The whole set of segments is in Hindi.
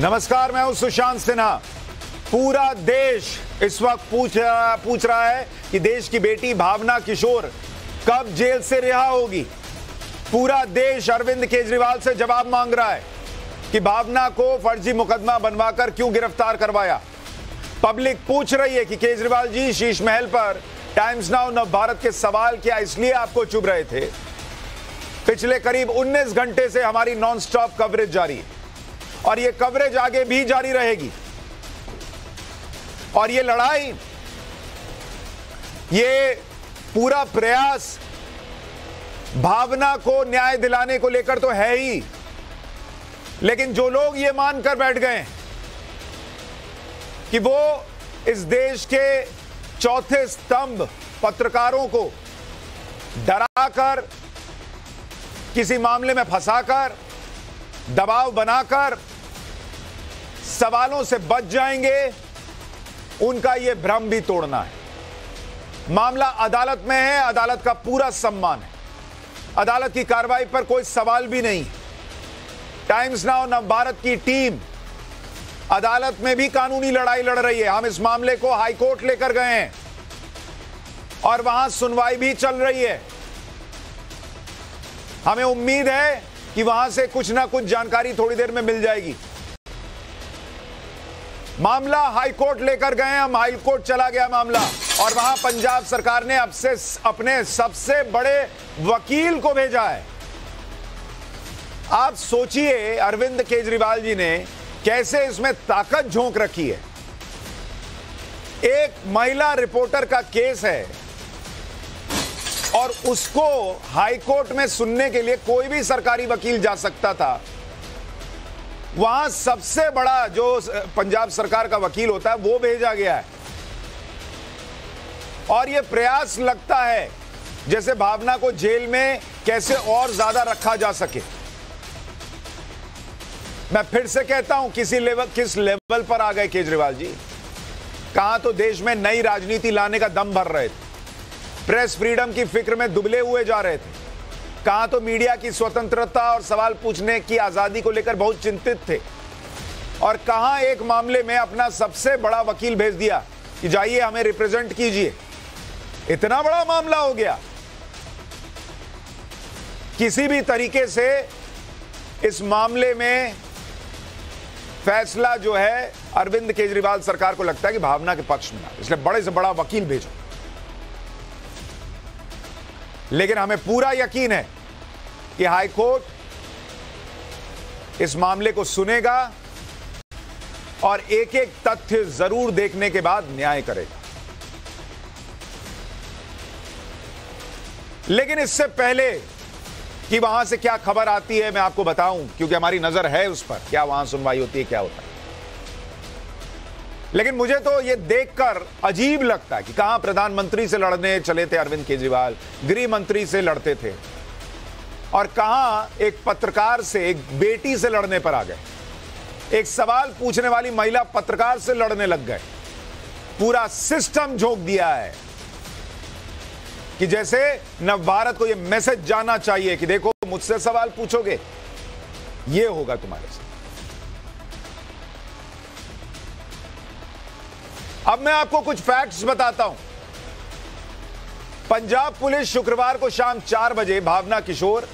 नमस्कार, मैं हूँ सुशांत सिन्हा। पूरा देश इस वक्त पूछ रहा पूछ रहा है कि देश की बेटी भावना किशोर कब जेल से रिहा होगी। पूरा देश अरविंद केजरीवाल से जवाब मांग रहा है कि भावना को फर्जी मुकदमा बनवाकर क्यों गिरफ़्तार करवाया। पब्लिक पूछ रही है कि केजरीवाल जी, शीश महल पर टाइम्स नाउ नव भारत के सवाल क्या, इसलिए आपको चुभ रहे थे। पिछले करीब 19 घंटे से हमारी नॉन स्टॉप कवरेज जारी। है और ये कवरेज आगे भी जारी रहेगी। और ये लड़ाई, ये पूरा प्रयास भावना को न्याय दिलाने को लेकर तो है ही। लेकिन जो लोग ये मानकर बैठ गए कि वो इस देश के चौथे स्तंभ पत्रकारों को डराकर किसी मामले में फंसाकर दबाव बनाकर सवालों से बच जाएँगे। उनका यह भ्रम भी तोड़ना है। मामला अदालत में है, अदालत का पूरा सम्मान है। अदालत की कार्रवाई पर कोई सवाल भी नहीं। टाइम्स नाउ नव भारत की टीम। अदालत में भी कानूनी लड़ाई लड़ रही है। हम इस मामले को हाईकोर्ट लेकर गए हैं। और वहाँ सुनवाई भी चल रही है। हमें उम्मीद है कि वहाँ से कुछ ना कुछ जानकारी थोड़ी देर में मिल जाएगी। मामला हाईकोर्ट लेकर गए हम हाईकोर्ट चला गया मामला। और वहाँ पंजाब सरकार ने अब से अपने सबसे बड़े वकील को भेजा है। आप सोचिए, अरविंद केजरीवाल जी ने कैसे इसमें ताकत झोंक रखी है। एक महिला रिपोर्टर का केस है। और उसको हाईकोर्ट में सुनने के लिए कोई भी सरकारी वकील जा सकता था। वहाँ सबसे बड़ा जो पंजाब सरकार का वकील होता है, वो भेजा गया है। और यह प्रयास लगता है, जैसे भावना को जेल में कैसे और ज़्यादा रखा जा सके। मैं फिर से कहता हूँ, किसी लेवल, किस लेवल पर आ गए केजरीवाल जी? कहाँ तो देश में नई राजनीति लाने का दम भर रहे थे। प्रेस फ्रीडम की फ़िक्र में दुबले हुए जा रहे थे। कहा तो मीडिया की स्वतंत्रता और सवाल पूछने की आज़ादी को लेकर बहुत चिंतित थे। और कहा एक मामले में अपना सबसे बड़ा वकील भेज दिया कि जाइए हमें रिप्रेजेंट कीजिए। इतना बड़ा मामला हो गया। किसी भी तरीके से इस मामले में फैसला जो है, अरविंद केजरीवाल सरकार को लगता है कि भावना के पक्ष में इसलिए बड़े से बड़ा वकील भेजो। लेकिन हमें पूरा यकीन है कि हाईकोर्ट इस मामले को सुनेगा और एक एक तथ्य ज़रूर देखने के बाद न्याय करेगा। लेकिन इससे पहले कि वहाँ से क्या खबर आती है, मैं आपको बताऊँ, क्योंकि हमारी नज़र है उस पर, क्या वहाँ सुनवाई होती है, क्या होता है। लेकिन मुझे तो ये देखकर अजीब लगता है कि कहाँ प्रधानमंत्री से लड़ने चले थे अरविंद केजरीवाल गृह मंत्री से लड़ते थे, और कहाँ एक पत्रकार से एक बेटी से लड़ने पर आ गए। एक सवाल पूछने वाली महिला पत्रकार से लड़ने लग गए। पूरा सिस्टम झोंक दिया है कि जैसे नव भारत को यह मैसेज जाना चाहिए कि देखो, मुझसे सवाल पूछोगे यह होगा तुम्हारे साथ अब मैं आपको कुछ फैक्ट्स बताता हूँ। पंजाब पुलिस शुक्रवार को शाम चार बजे भावना किशोर,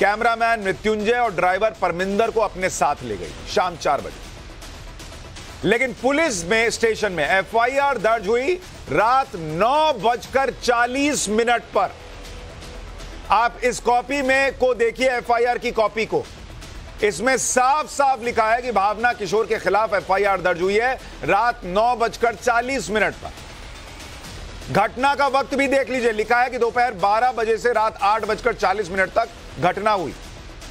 कैमरामैन मृत्युंजय और ड्राइवर परमिंदर को अपने साथ ले गई, शाम चार बजे। लेकिन पुलिस में, स्टेशन में एफआईआर दर्ज हुई रात नौ बजकर चालीस मिनट पर। आप इस कॉपी में को देखिए एफआईआर की कॉपी को। इसमें साफ़ साफ़ लिखा है कि भावना किशोर के खिलाफ एफआईआर दर्ज हुई है। रात नौ बजकर चालीस मिनट पर। घटना का वक्त भी देख लीजिए। लिखा है कि दोपहर बारह बजे से रात आठ बजकर चालीस मिनट तक घटना हुई।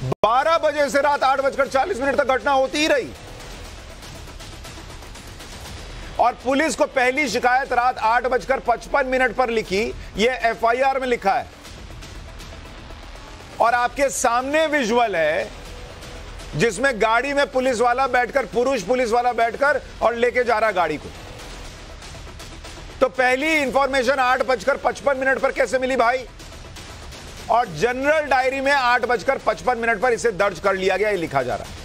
बारह बजे से रात आठ बजकर चालीस मिनट तक घटना होती ही रही। और पुलिस को पहली शिकायत रात आठ बजकर पचपन मिनट पर लिखी। यह एफआईआर में लिखा है। और आपके सामने विजुअल है जिसमें गाड़ी में पुलिस वाला बैठकर, पुरुष पुलिस वाला बैठकर और लेके जा रहा गाड़ी को। तो पहली इंफॉर्मेशन आठ बजकर पचपन मिनट पर कैसे मिली भाई? और जनरल डायरी में आठ बजकर पचपन मिनट पर इसे दर्ज कर लिया गया, ये लिखा जा रहा। है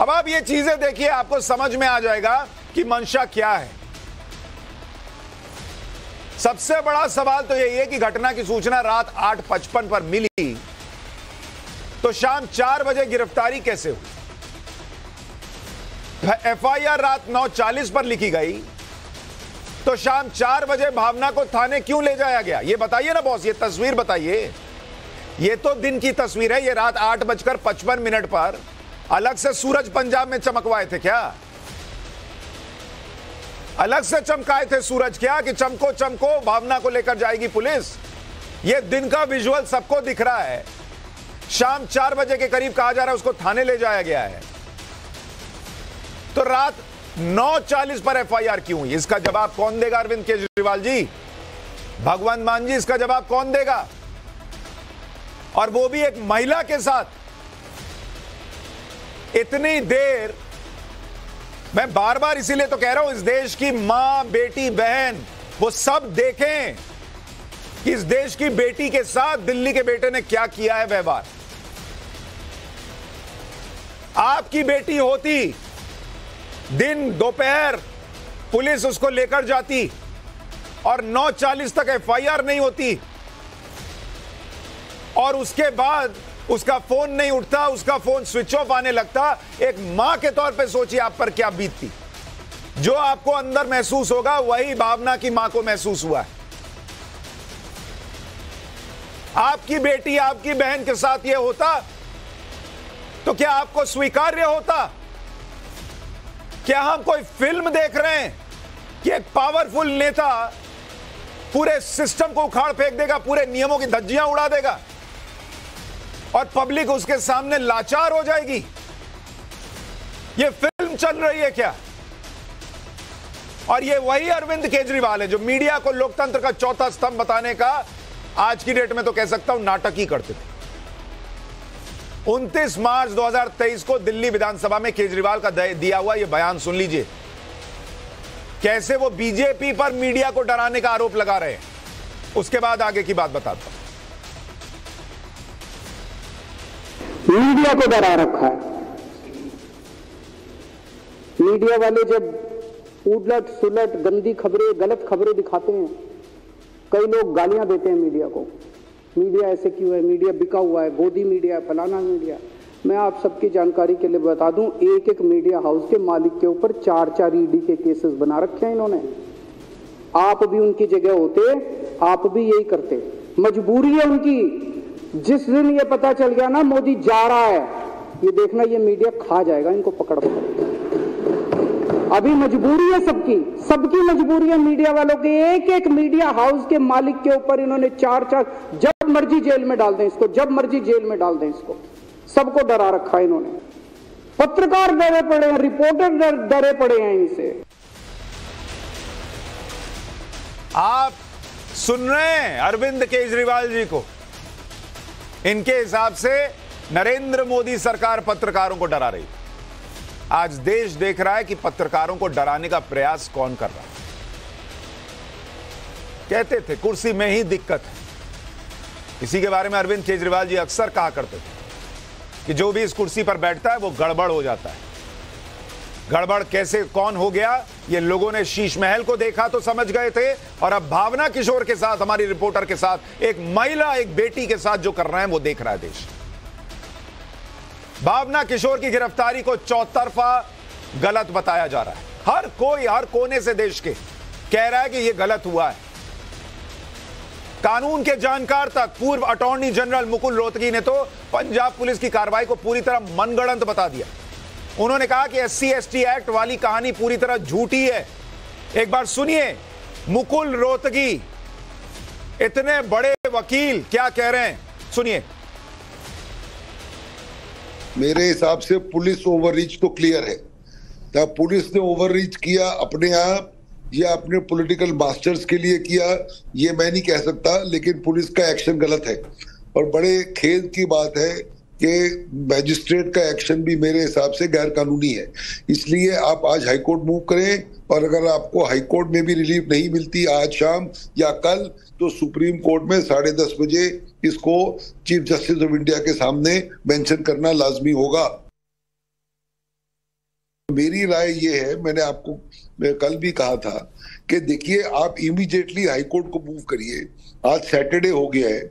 अब आप ये चीज़ें देखिए, आपको समझ में आ जाएगा कि मंशा क्या है। सबसे बड़ा सवाल तो यही है कि घटना की सूचना रात आठ पचपन पर मिली। तो शाम चार बजे गिरफ्तारी कैसे हुई? एफआईआर रात नौ चालीस पर लिखी गई। तो शाम चार बजे भावना को थाने क्यों ले जाया गया? ये बताइए ना बॉस ये तस्वीर बताइए। ये तो दिन की तस्वीर है, ये रात आठ बजकर पचपन मिनट पर। अलग से सूरज पंजाब में चमकवाए थे क्या? अलग से चमकाए थे सूरज क्या कि चमको चमको भावना को लेकर जाएगी पुलिस? ये दिन का विजुअल सबको दिख रहा है। शाम चार बजे के करीब कहा जा रहा है, उसको थाने ले जाया गया है। तो रात 9:40 पर एफआईआर क्यों हुई? इसका जवाब कौन देगा, अरविंद केजरीवाल जी? भगवंत मान जी, इसका जवाब कौन देगा? और वो भी एक महिला के साथ। इतनी देर, मैं बार बार इसीलिए तो कह रहा हूँ, इस देश की माँ, बेटी, बहन, वो सब देखें कि इस देश की बेटी के साथ दिल्ली के बेटे ने क्या किया है व्यवहार। आपकी बेटी होती। दिन दोपहर पुलिस उसको लेकर जाती और 9:40 तक एफआईआर नहीं होती। और उसके बाद उसका फ़ोन नहीं उठता, उसका फ़ोन स्विच ऑफ़ आने लगता। एक माँ के तौर पे सोचिए आप पर क्या बीतती। जो आपको अंदर महसूस होगा, वही भावना की माँ को महसूस हुआ है। आपकी बेटी, आपकी बहन के साथ यह होता तो क्या आपको स्वीकार्य होता? क्या हम कोई फ़िल्म देख रहे हैं? कि एक पावरफुल नेता पूरे सिस्टम को उखाड़ फेंक देगा, पूरे नियमों की धज्जियाँ उड़ा देगा और पब्लिक उसके सामने लाचार हो जाएगी। ये फ़िल्म चल रही है क्या? और ये वही अरविंद केजरीवाल है जो मीडिया को लोकतंत्र का चौथा स्तंभ बताने का आज की डेट में तो कह सकता हूँ नाटक ही करते थे। 29 मार्च 2023 को दिल्ली विधानसभा में केजरीवाल का दिया हुआ यह बयान सुन लीजिए। कैसे वो बीजेपी पर मीडिया को डराने का आरोप लगा रहे हैं? उसके बाद आगे की बात बताता हूँ। मीडिया को डरा रखा है। मीडिया वाले जब उलट सुलट गंदी खबरें, गलत खबरें दिखाते हैं, कई लोग गालियाँ देते हैं मीडिया को। मीडिया ऐसे क्यों है? मीडिया बिका हुआ है, गोदी मीडिया है, फलाना मीडिया। मैं आप सबकी जानकारी के लिए बता दूँ एक एक मीडिया हाउस के मालिक के ऊपर चार चार ईडी के केसेस बना रखे हैं इन्होंने। आप भी उनकी जगह होते, आप भी यही करते। मजबूरी है उनकी। जिस दिन ये पता चल गया ना, मोदी जा रहा है। ये देखना, ये मीडिया खा जाएगा, इनको पकड़ पकड़। अभी मजबूरी है सबकी। सबकी मजबूरी है मीडिया वालों के। एक एक मीडिया हाउस के मालिक के ऊपर इन्होंने चार चार जब मर्ज़ी जेल में डाल दें इसको, जब मर्ज़ी जेल में डाल दें इसको। सबको डरा रखा है इन्होंने। पत्रकार डरे पड़े हैं, रिपोर्टर डरे पड़े हैं इनसे। आप सुन रहे हैं अरविंद केजरीवाल जी को। इनके हिसाब से नरेंद्र मोदी सरकार पत्रकारों को डरा रही आज देश देख रहा है कि पत्रकारों को डराने का प्रयास कौन कर रहा है? कहते थे, कुर्सी में ही दिक्कत है। इसी के बारे में अरविंद केजरीवाल जी अक्सर कहा करते थे कि जो भी इस कुर्सी पर बैठता है, वो गड़बड़ हो जाता है। गड़बड़ कैसे, कौन हो गया? ये लोगों ने शीश महल को देखा तो समझ गए थे। और अब भावना किशोर के साथ, हमारी रिपोर्टर के साथ, एक महिला, एक बेटी के साथ जो कर रहे हैं, वो देख रहा है देश। भावना किशोर की गिरफ्तारी को चौतरफा गलत बताया जा रहा है। हर कोई, हर कोने से देश के कह रहा है कि यह गलत हुआ है। कानून के जानकार तक पूर्व अटॉर्नी जनरल मुकुल रोहतगी ने तो पंजाब पुलिस की कार्रवाई को पूरी तरह मनगढ़ंत बता दिया। उन्होंने कहा कि एस सी एक्ट वाली कहानी पूरी तरह झूठी है। एक बार सुनिए, मुकुल रोहतगी इतने बड़े वकील क्या कह रहे हैं? सुनिए। मेरे हिसाब से पुलिस ओवररीच तो क्लियर है। तब पुलिस ने ओवररीच किया अपने आप, या अपने पॉलिटिकल मास्टर्स के लिए किया, ये मैं नहीं कह सकता, लेकिन पुलिस का एक्शन गलत है। और बड़े खेद की बात है कि मैजिस्ट्रेट का एक्शन भी मेरे हिसाब से गैर कानूनी है। इसलिए आप आज हाईकोर्ट मूव करें, और अगर आपको हाईकोर्ट में भी रिलीफ नहीं मिलती आज शाम या कल तो सुप्रीम कोर्ट में साढ़े दस बजे इसको चीफ जस्टिस ऑफ़ इंडिया के सामने मेंशन करना लाजमी होगा। मेरी राय ये है, मैंने आपको, मैं कल भी कहा था कि देखिए, आप इमीडिएटली हाईकोर्ट को मूव करिए। आज सैटरडे हो गया है।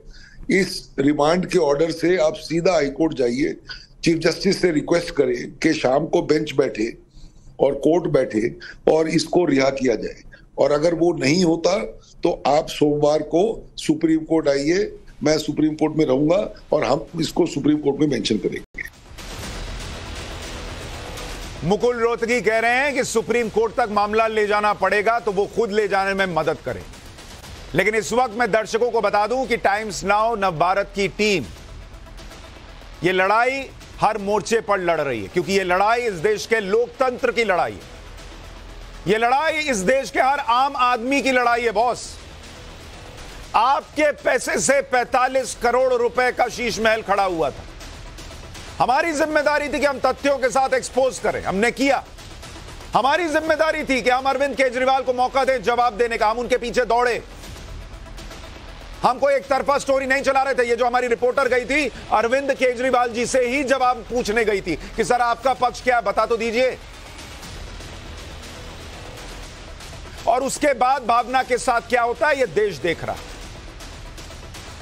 इस रिमांड के ऑर्डर से आप सीधा हाईकोर्ट जाइए। चीफ जस्टिस से रिक्वेस्ट करें कि शाम को बेंच बैठे और कोर्ट बैठे और इसको रिहा किया जाए। और अगर वो नहीं होता तो आप सोमवार को सुप्रीम कोर्ट आइए, मैं सुप्रीम कोर्ट में रहूँगा और हम इसको सुप्रीम कोर्ट में मेंशन करेंगे। मुकुल रोहतगी कह रहे हैं कि सुप्रीम कोर्ट तक मामला ले जाना पड़ेगा तो वो खुद ले जाने में मदद करें। लेकिन इस वक्त मैं दर्शकों को बता दूँ कि टाइम्स नाउ नव भारत की टीम, ये लड़ाई हर मोर्चे पर लड़ रही है, क्योंकि ये लड़ाई इस देश के लोकतंत्र की लड़ाई है। ये लड़ाई इस देश के हर आम आदमी की लड़ाई है बॉस आपके पैसे से 45 करोड़ रुपए का शीश महल खड़ा हुआ था। हमारी ज़िम्मेदारी थी कि हम तथ्यों के साथ एक्सपोज करें। हमने किया। हमारी ज़िम्मेदारी थी कि हम अरविंद केजरीवाल को मौका दें, जवाब देने का। हम उनके पीछे दौड़े। हमको एक तरफा स्टोरी नहीं चला रहे थे। ये जो हमारी रिपोर्टर गई थी, अरविंद केजरीवाल जी से ही जवाब पूछने गई थी कि, सर, आपका पक्ष क्या है? बता तो दीजिए। और उसके बाद भावना के साथ क्या होता है? ये देश देख रहा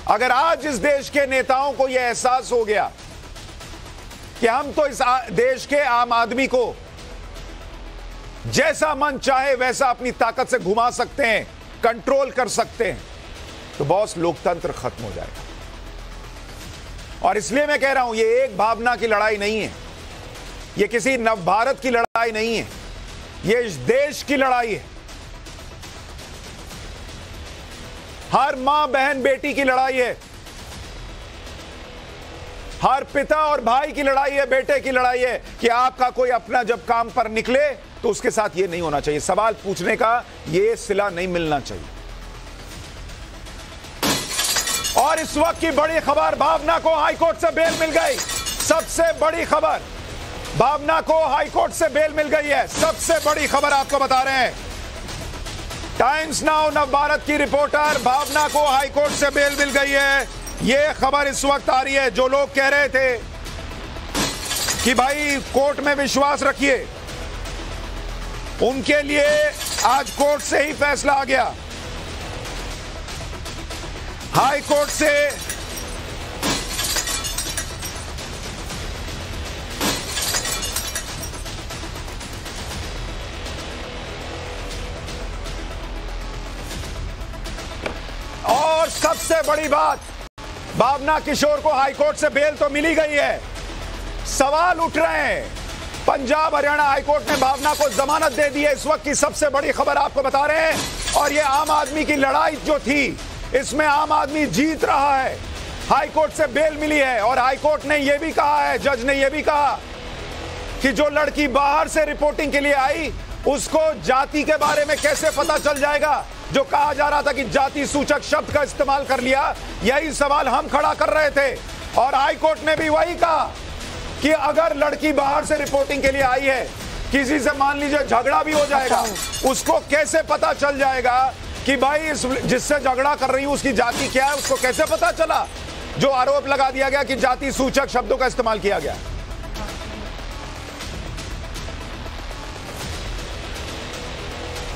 अगर आज इस देश के नेताओं को यह एहसास हो गया कि हम तो इस देश के आम आदमी को जैसा मन चाहे वैसा अपनी ताकत से घुमा सकते हैं, कंट्रोल कर सकते हैं तो बॉस, लोकतंत्र खत्म हो जाएगा। और इसलिए मैं कह रहा हूँ, ये एक भावना की लड़ाई नहीं है। ये किसी नवभारत की लड़ाई नहीं है। ये इस देश की लड़ाई है। हर माँ बहन बेटी की लड़ाई है। हर पिता और भाई की लड़ाई है, बेटे की लड़ाई है कि आपका कोई अपना जब काम पर निकले तो उसके साथ ये नहीं होना चाहिए। सवाल पूछने का ये सिला नहीं मिलना चाहिए। और इस वक्त की बड़ी खबर, भावना को हाईकोर्ट से बेल मिल गई। सबसे बड़ी खबर, भावना को हाईकोर्ट से बेल मिल गई है। सबसे बड़ी खबर आपको बता रहे हैं। टाइम्स नाउ, नव भारत की रिपोर्टर भावना को हाईकोर्ट से बेल मिल गई है। ये खबर इस वक्त आ रही है, जो लोग कह रहे थे कि भाई, कोर्ट में विश्वास रखिए। उनके लिए आज कोर्ट से ही फैसला आ गया। हाई कोर्ट से और सबसे बड़ी बात, भावना किशोर को हाईकोर्ट से बेल तो मिली गई है। सवाल उठ रहे हैं। पंजाब हरियाणा हाईकोर्ट ने भावना को जमानत दे दी है। इस वक्त की सबसे बड़ी खबर आपको बता रहे हैं। और ये आम आदमी की लड़ाई जो थी, इसमें आम आदमी जीत रहा है। हाईकोर्ट से बेल मिली है और हाईकोर्ट ने यह भी कहा है, जज ने यह भी कहा कि जो लड़की बाहर से रिपोर्टिंग के लिए आई, उसको जाति के बारे में कैसे पता चल जाएगा? जो कहा जा रहा था कि जाति सूचक शब्द का इस्तेमाल कर लिया यही सवाल हम खड़ा कर रहे थे। और हाईकोर्ट ने भी वही कहा कि अगर लड़की बाहर से रिपोर्टिंग के लिए आई है किसी से मान लीजिए झगड़ा भी हो जाएगा उसको कैसे पता चल जाएगा कि भाई इस जिससे झगड़ा कर रही हूँ उसकी जाति क्या है उसको कैसे पता चला? जो आरोप लगा दिया गया कि जाति सूचक शब्दों का इस्तेमाल किया गया।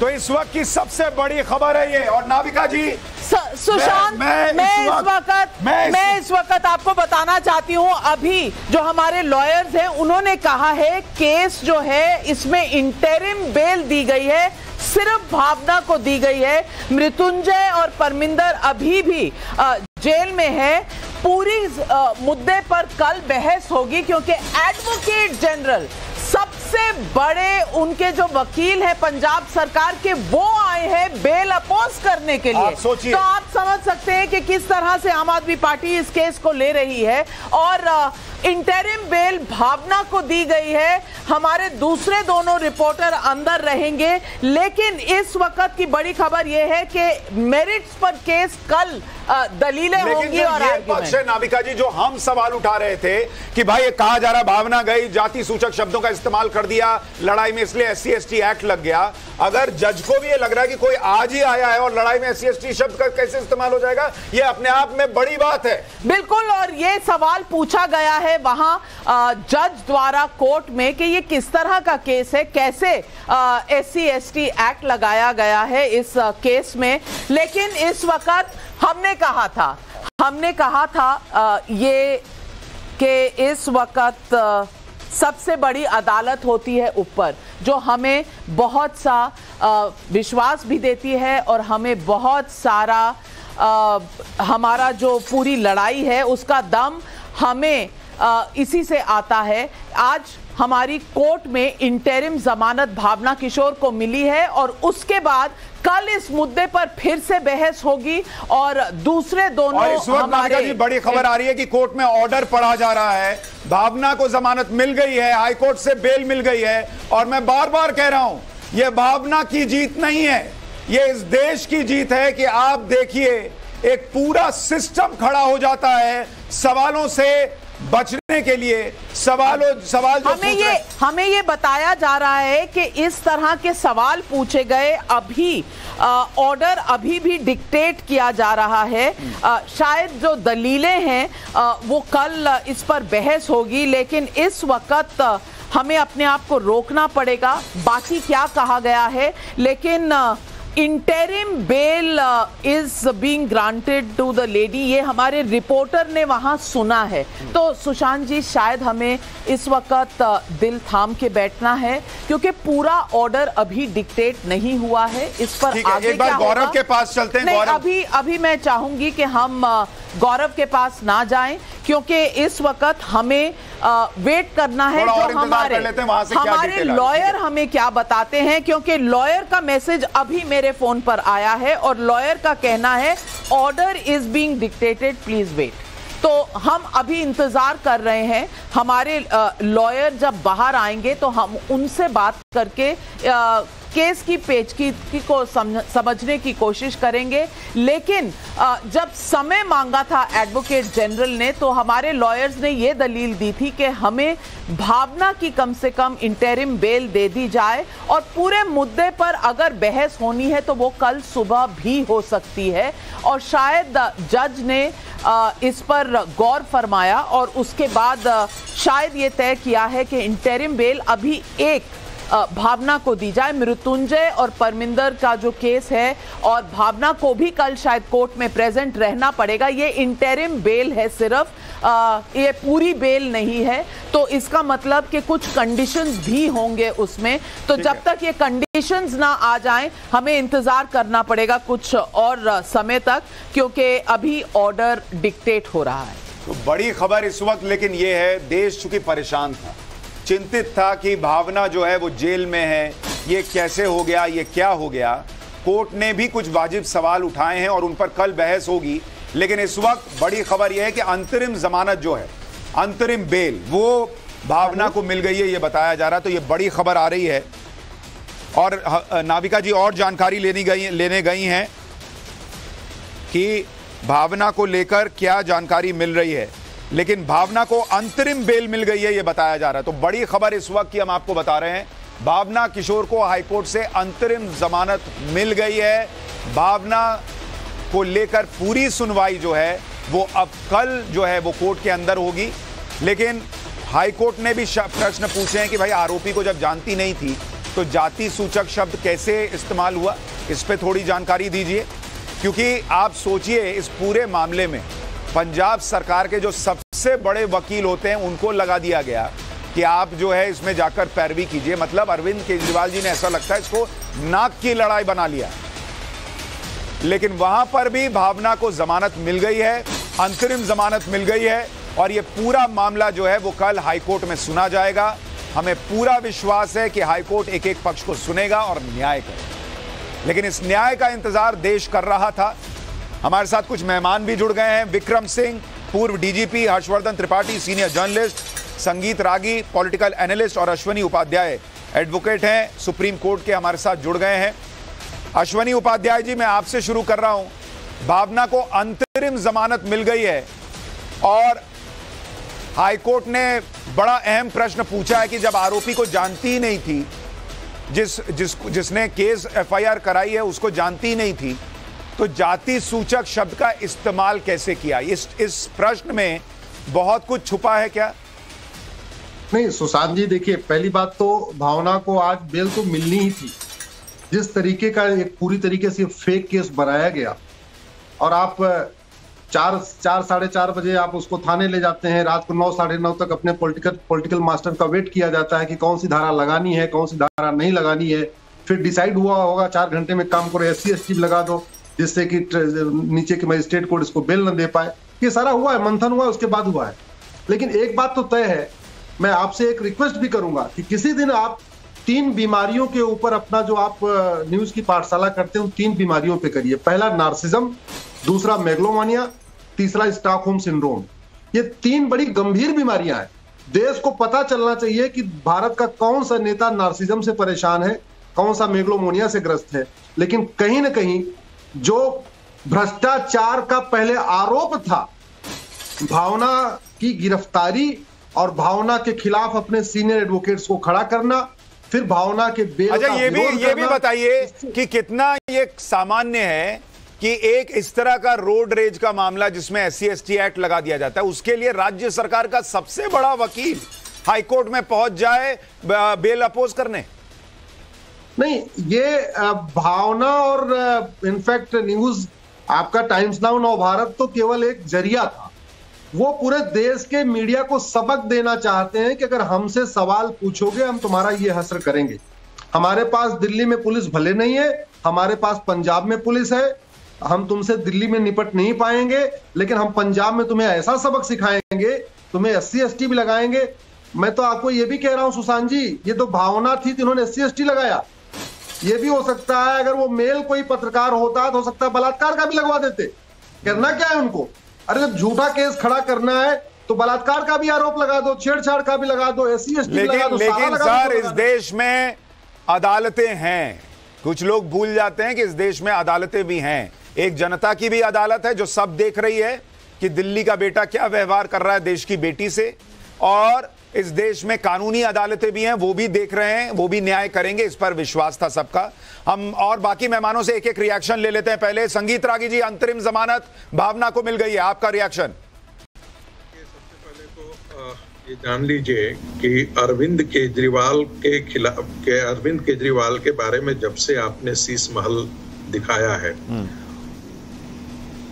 तो इस वक्त की सबसे बड़ी खबर है ये और नाविका जी सुशांत मैं, मैं, मैं इस वक्त मैं, इस, मैं इस वक्त आपको बताना चाहती हूँ अभी जो हमारे लॉयर्स हैं उन्होंने कहा है केस जो है इसमें इंटरिम बेल दी गई है सिर्फ़ भावना को दी गई है मृत्युंजय और परमिंदर अभी भी जेल में है पूरी मुद्दे पर कल बहस होगी क्योंकि एडवोकेट जनरल सबसे बड़े उनके जो वकील हैं पंजाब सरकार के वो आए हैं बेल अपोज करने के लिए। आप तो आप समझ सकते हैं कि किस तरह से आम आदमी पार्टी इस केस को ले रही है। और इंटरिम बेल भावना को दी गई है। हमारे दूसरे दोनों रिपोर्टर अंदर रहेंगे। लेकिन इस वक्त की बड़ी खबर यह है कि मेरिट्स पर केस कल दलीलें होंगी और पक्ष है नाविका जी जो हम सवाल उठा रहे थे कि भाई ये कहा जा रहा भावना गई जाति सूचक शब्दों का इस्तेमाल कर दिया लड़ाई में इसलिए एस सी एक्ट लग गया। अगर जज को भी ये लग रहा है कि कोई आज ही आया है और लड़ाई में एस सी शब्द का कैसे इस्तेमाल हो जाएगा ये अपने आप में बड़ी बात है। बिल्कुल और ये सवाल पूछा गया है वहाँ जज द्वारा कोर्ट में कि ये किस तरह का केस है कैसे एस सी एक्ट लगाया गया है इस केस में। लेकिन इस वक्त हमने कहा था हमने कहा था आ, ये कि इस वक्त सबसे बड़ी अदालत होती है ऊपर जो हमें बहुत सा विश्वास भी देती है और हमें बहुत सारा आ, हमारा जो पूरी लड़ाई है उसका दम हमें आ, इसी से आता है। आज हमारी कोर्ट में इंटरिम जमानत भावना किशोर को मिली है और उसके बाद कल इस मुद्दे पर फिर से बहस होगी और दूसरे दोनों और इस वक्त हमारे बड़ी खबर आ रही है कि कोर्ट में ऑर्डर पढ़ा जा रहा है। भावना को जमानत मिल गई है हाईकोर्ट से बेल मिल गई है और मैं बार बार कह रहा हूँ यह भावना की जीत नहीं है। यह इस देश की जीत है कि आप देखिए एक पूरा सिस्टम खड़ा हो जाता है सवालों से बचने के लिए सवालों सवाल जो हमें ये हमें ये बताया जा रहा है कि इस तरह के सवाल पूछे गए अभी ऑर्डर अभी भी डिक्टेट किया जा रहा है। आ, शायद जो दलीलें हैं आ, वो कल इस पर बहस होगी लेकिन इस वक्त हमें अपने आप को रोकना पड़ेगा। बाकी क्या कहा गया है? लेकिन interim bail is being granted to the lady ये हमारे रिपोर्टर ने वहाँ सुना है। तो सुशांत जी शायद हमें इस वक्त uh, दिल थाम के बैठना है क्योंकि पूरा ऑर्डर अभी डिक्टेट नहीं हुआ है। इस पर आगे एक बार गौरव के पास चलते हैं नहीं अभी अभी मैं चाहूँगी कि हम uh, गौरव के पास ना जाएँ क्योंकि इस वक्त हमें आ, वेट करना है जो हमारे हमारे लॉयर हमें क्या बताते हैं क्योंकि लॉयर का मैसेज अभी मेरे फ़ोन पर आया है और लॉयर का कहना है order is being dictated please wait तो हम अभी इंतज़ार कर रहे हैं हमारे लॉयर जब बाहर आएँगे तो हम उनसे बात करके आ, केस की पेचकी को समझने की कोशिश करेंगे। लेकिन जब समय मांगा था एडवोकेट जनरल ने तो हमारे लॉयर्स ने यह दलील दी थी कि हमें भावना की कम से कम इंटरिम बेल दे दी जाए और पूरे मुद्दे पर अगर बहस होनी है तो वो कल सुबह भी हो सकती है। और शायद जज ने इस पर गौर फरमाया और उसके बाद शायद ये तय किया है कि इंटरिम बेल अभी एक भावना को दी जाए मृत्युंजय और परमिंदर का जो केस है और भावना को भी कल शायद कोर्ट में प्रेजेंट रहना पड़ेगा। ये इंटरिम बेल है सिर्फ़। आ, ये पूरी बेल नहीं है। तो इसका मतलब कि कुछ कंडीशंस भी होंगे उसमें। तो जब तक ये कंडीशंस ना आ जाएँ हमें इंतज़ार करना पड़ेगा कुछ और समय तक क्योंकि अभी ऑर्डर डिक्टेट हो रहा है। तो बड़ी खबर इस वक्त लेकिन ये है देश चूँकि परेशान था। चिंतित था कि भावना जो है वो जेल में है। ये कैसे हो गया, ये क्या हो गया? कोर्ट ने भी कुछ वाजिब सवाल उठाए हैं और उन पर कल बहस होगी। लेकिन इस वक्त बड़ी खबर यह है कि अंतरिम जमानत जो है, अंतरिम बेल, वो भावना को मिल गई है, ये बताया जा रहा तो ये बड़ी खबर आ रही है। और नाविका जी, और जानकारी लेनी गई, लेने गई हैं कि भावना को लेकर क्या जानकारी मिल रही है। लेकिन भावना को अंतरिम बेल मिल गई है यह बताया जा रहा है। तो बड़ी खबर इस वक्त की हम आपको बता रहे हैं। भावना किशोर को हाईकोर्ट से अंतरिम जमानत मिल गई है। भावना को लेकर पूरी सुनवाई जो है, वो अब कल जो है, वो कोर्ट के अंदर होगी। लेकिन हाईकोर्ट ने भी प्रश्न पूछे हैं कि भाई, आरोपी को जब जानती नहीं थी तो जाति सूचक शब्द कैसे इस्तेमाल हुआ? इस पर थोड़ी जानकारी दीजिए। क्योंकि आप सोचिए, इस पूरे मामले में पंजाब सरकार के जो सबसे बड़े वकील होते हैं, उनको लगा दिया गया कि आप जो है इसमें जाकर पैरवी कीजिए। मतलब अरविंद केजरीवाल जी ने ऐसा लगता है इसको नाक की लड़ाई बना लिया। लेकिन वहाँ पर भी भावना को जमानत मिल गई है, अंतरिम जमानत मिल गई है, और यह पूरा मामला जो है वो कल हाईकोर्ट में सुना जाएगा। हमें पूरा विश्वास है कि हाईकोर्ट एक एक पक्ष को सुनेगा और न्याय करेगा लेकिन इस न्याय का इंतज़ार देश कर रहा था। हमारे साथ कुछ मेहमान भी जुड़ गए हैं। विक्रम सिंह, पूर्व DGP Harshvardhan Tripathi senior journalist Sangeet Ragi political analyst और अश्वनी उपाध्याय एडवोकेट हैं। सुप्रीम कोर्ट के हमारे साथ जुड़ गए हैं। अश्वनी उपाध्याय जी, मैं आपसे शुरू कर रहा हूँ। भावना को अंतरिम जमानत मिल गई है और हाईकोर्ट ने बड़ा अहम प्रश्न पूछा है कि जब आरोपी को जानती ही नहीं थी, जिस जिस, जिसने केस एफआईआर कराई है, उसको जानती ही नहीं थी। तो जाति सूचक शब्द का इस्तेमाल कैसे किया? इस इस प्रश्न में बहुत कुछ छुपा है क्या? नहीं, सुशांत जी, देखिए, पहली बात तो भावना को आज बेल तो मिलनी ही थी। जिस तरीके का एक पूरी तरीके से फेक केस बनाया गया, और आप चार चार, साढ़े चार बजे आप उसको थाने ले जाते हैं, रात को नौ, साढ़े नौ तक अपने पॉलिटिकल पॉलिटिकल मास्टर का वेट किया जाता है कि कौन सी धारा लगानी है, कौन सी धारा नहीं लगानी है। फिर डिसाइड हुआ होगा, चार घंटे में काम करो एस सी लगा दो। जिससे कि नीचे के मजिस्ट्रेट कोर्ट इसको बेल न दे पाए। ये सारा हुआ है, मंथन हुआ है, उसके बाद हुआ है। लेकिन एक बात तो तय है, मैं आपसे एक रिक्वेस्ट भी करूँगा कि किसी दिन आप तीन बीमारियों के ऊपर अपना जो आप न्यूज़ की पाठशाला करते हैं तीन बीमारियों पे करिए। पहला नार्सिज्म दूसरा मेगलोमानिया तीसरा स्टॉकहोम सिंड्रोम ये तीन बड़ी गंभीर बीमारियाँ हैं। देश को पता चलना चाहिए कि भारत का कौन सा नेता नार्सिज्म से परेशान है, कौन सा मेगलोमोनिया से ग्रस्त है। लेकिन कहीं ना कहीं जो भ्रष्टाचार का पहले आरोप था भावना की गिरफ्तारी और भावना के खिलाफ अपने सीनियर एडवोकेट्स को खड़ा करना फिर भावना के बेल अच्छा ये भी ये भी बताइए कि कितना ये सामान्य है कि एक इस तरह का रोड रेज का मामला जिसमें एस सी एक्ट लगा दिया जाता है उसके लिए राज्य सरकार का सबसे बड़ा वकील हाईकोर्ट में पहुँच जाए बेल अपोज करने। नहीं, ये भावना और इनफैक्ट न्यूज़ आपका टाइम्स नाउ नव भारत तो केवल एक ज़रिया था। वो पूरे देश के मीडिया को सबक देना चाहते हैं कि अगर हमसे सवाल पूछोगे, हम तुम्हारा ये हसर करेंगे। हमारे पास दिल्ली में पुलिस भले नहीं है, हमारे पास पंजाब में पुलिस है, हम तुमसे दिल्ली में निपट नहीं पाएँगे, लेकिन हम पंजाब में तुम्हें ऐसा सबक सिखाएँगे, तुम्हें एस सी भी लगाएँगे। मैं तो आपको ये भी कह रहा हूँ, सुशांत जी, ये तो भावना थी इन्होंने एस सी लगाया। ये भी हो सकता है अगर वो मेल कोई पत्रकार होता तो हो सकता है बलात्कार का भी लगवा देते। करना क्या है उनको? अरे जब झूठा केस खड़ा करना है तो बलात्कार का भी आरोप लगा दो छेड़छाड़ का भी लगा दो एस सी लगा दो लेकिन सर इस देश में अदालतें हैं। कुछ लोग भूल जाते हैं कि इस देश में अदालतें भी हैं। एक जनता की भी अदालत है जो सब देख रही है कि दिल्ली का बेटा क्या व्यवहार कर रहा है देश की बेटी से। और इस देश में कानूनी अदालतें भी हैं वो भी देख रहे हैं वो भी न्याय करेंगे इस पर विश्वास था सबका। हम और बाकी मेहमानों से एक एक रिएक्शन ले लेते हैं पहले। संगीत रागी जी अंतरिम जमानत भावना को मिल गई है आपका रिएक्शन सबसे पहले तो ये जान लीजिए कि अरविंद केजरीवाल के खिलाफ के अरविंद केजरीवाल के बारे में जब से आपने शीश महल दिखाया है हम्म।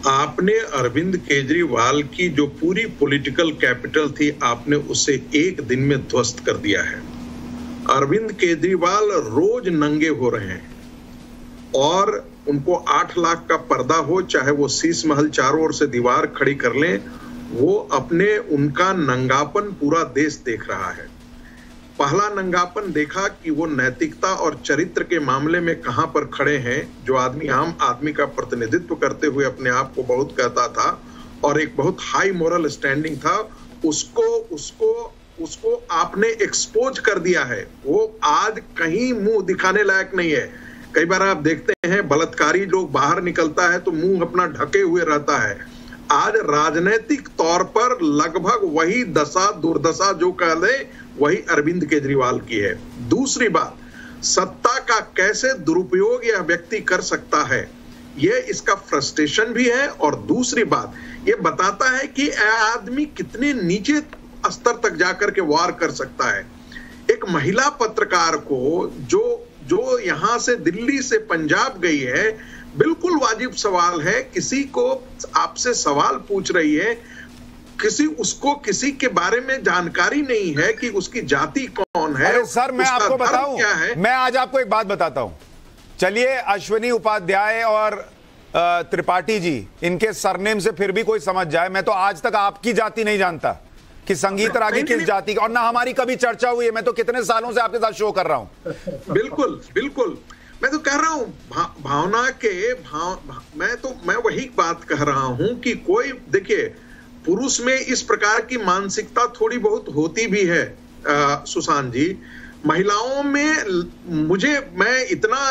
आपने अरविंद केजरीवाल की जो पूरी पॉलिटिकल कैपिटल थी, आपने उसे एक दिन में ध्वस्त कर दिया है। अरविंद केजरीवाल रोज नंगे हो रहे हैं और उनको आठ लाख का पर्दा हो, चाहे वो शीश महल चारों ओर से दीवार खड़ी कर लें, वो अपने उनका नंगापन पूरा देश देख रहा है। पहला नंगापन देखा कि वो नैतिकता और चरित्र के मामले में कहाँ पर खड़े हैं, जो आदमी आम आदमी का प्रतिनिधित्व करते हुए अपने आप को बहुत कहता था और एक बहुत हाई मोरल स्टैंडिंग था, उसको उसको उसको आपने एक्सपोज कर दिया है। वो आज कहीं मुँह दिखाने लायक नहीं है। कई बार आप देखते हैं, बलात्कारी लोग बाहर निकलता है तो मुँह अपना ढके हुए रहता है। आज राजनीतिक तौर पर लगभग वही दशा, दुर्दशा, जो कह ले वही अरविंद केजरीवाल की है। दूसरी बात, सत्ता का कैसे दुरुपयोग यह व्यक्ति कर सकता है यह इसका फ्रस्ट्रेशन भी है। और दूसरी बात यह बताता है कि आदमी कितने नीचे स्तर तक जाकर के वार कर सकता है। एक महिला पत्रकार को जो जो यहाँ से दिल्ली से पंजाब गई है, बिल्कुल वाजिब सवाल है। किसी को आपसे सवाल पूछ रही है किसी उसको किसी के बारे में जानकारी नहीं है कि उसकी जाति कौन है अरे सर मैं आपको बताऊँ क्या है। मैं आज आपको एक बात बताता हूँ। चलिए अश्विनी उपाध्याय और त्रिपाठी जी इनके सरनेम से फिर भी कोई समझ जाए। मैं तो आज तक आपकी जाति नहीं जानता कि संगीत रागी किस जाति का और ना हमारी कभी चर्चा हुई है। मैं तो कितने सालों से आपके साथ शो कर रहा हूँ। बिल्कुल बिल्कुल। मैं तो कह रहा हूँ भा, भावना के भाव भा, मैं तो मैं वही बात कह रहा हूँ कि कोई देखिए पुरुष में इस प्रकार की मानसिकता थोड़ी बहुत होती भी है सुशांत जी। महिलाओं में मुझे मैं इतना